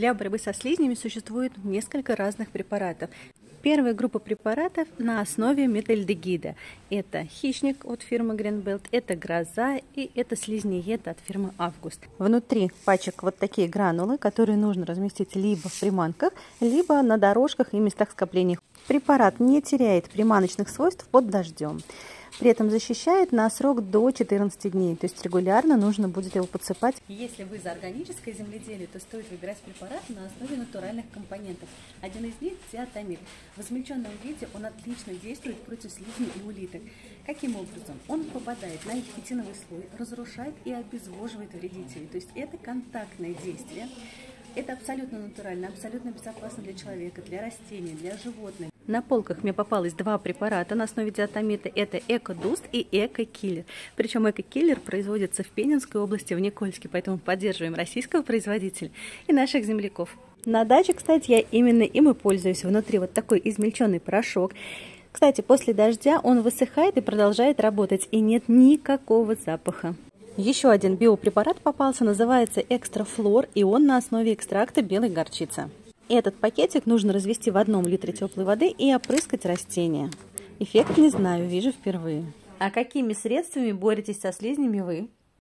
Для борьбы со слизнями существует несколько разных препаратов. Первая группа препаратов на основе метальдегида. Это хищник от фирмы Greenbelt, это гроза и это слизниед от фирмы Август. Внутри пачек вот такие гранулы, которые нужно разместить либо в приманках, либо на дорожках и местах скопления. Препарат не теряет приманочных свойств под дождем. При этом защищает на срок до 14 дней, то есть регулярно нужно будет его подсыпать. Если вы за органическое земледелие, то стоит выбирать препарат на основе натуральных компонентов. Один из них – тиатамид. В измельченном виде он отлично действует против слизней и улиток. Каким образом? Он попадает на их хитиновый слой, разрушает и обезвоживает вредителей. То есть это контактное действие. Это абсолютно натурально, абсолютно безопасно для человека, для растений, для животных. На полках мне попалось два препарата на основе диатомита. Это Экодуст и Экокиллер. Причем Экокиллер производится в Пенинской области, в Никольске, поэтому поддерживаем российского производителя и наших земляков. На даче, кстати, я именно им и пользуюсь. Внутри вот такой измельченный порошок. Кстати, после дождя он высыхает и продолжает работать, и нет никакого запаха. Еще один биопрепарат попался, называется Экстрафлор, и он на основе экстракта белой горчицы. Этот пакетик нужно развести в одном литре теплой воды и опрыскать растения. Эффект не знаю, вижу впервые. А какими средствами боретесь со слизнями вы?